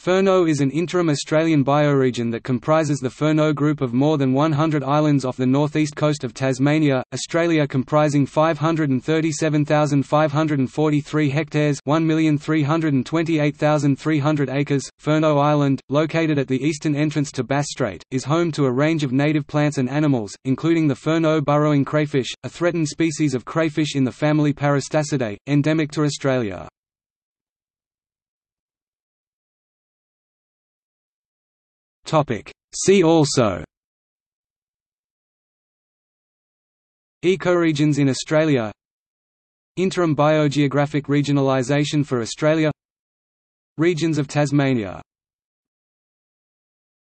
Furneaux is an interim Australian bioregion that comprises the Furneaux Group of more than 100 islands off the northeast coast of Tasmania, Australia comprising 537,543 hectares 1,328,300 acres. Furneaux Island, located at the eastern entrance to Bass Strait, is home to a range of native plants and animals, including the Furneaux burrowing crayfish, a threatened species of crayfish in the family Parastacidae, endemic to Australia. See also. Ecoregions in Australia. Interim biogeographic regionalisation for Australia. Regions of Tasmania